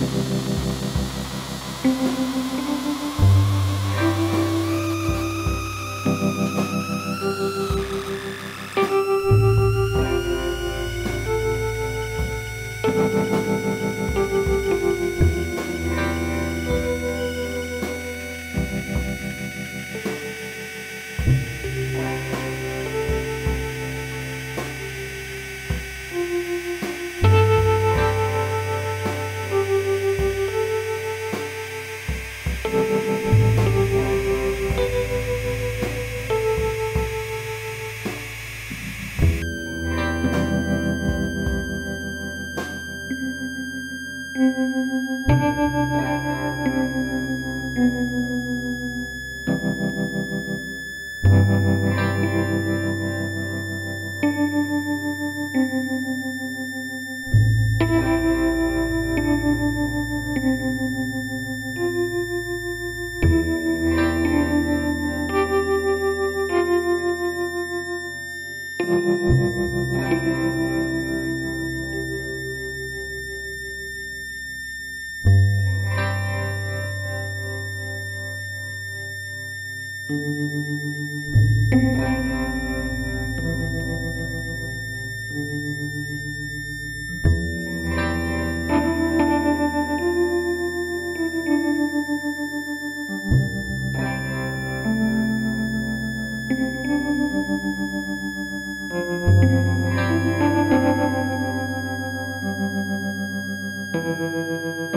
うん。略略略略略略略略